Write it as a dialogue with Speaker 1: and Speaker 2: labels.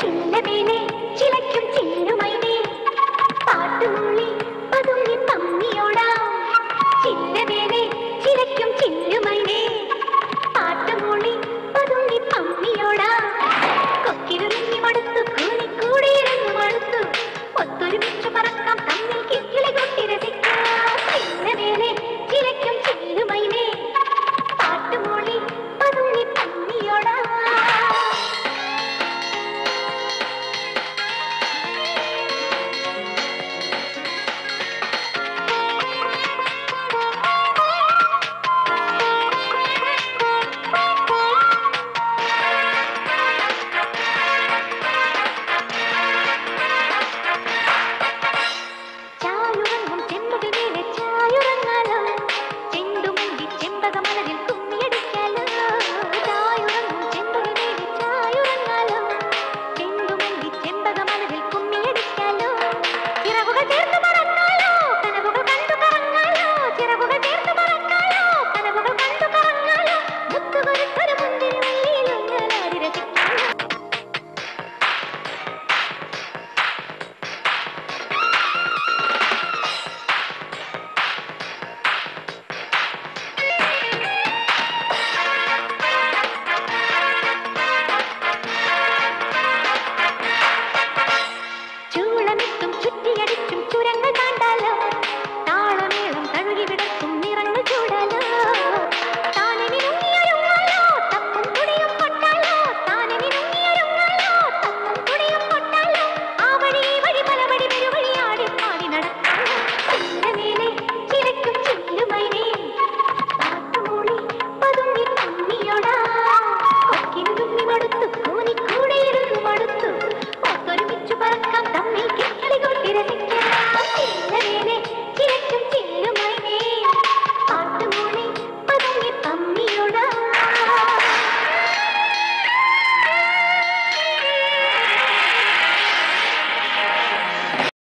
Speaker 1: ചില്ലമേനെ ചിലയ്ക്കും Chinnu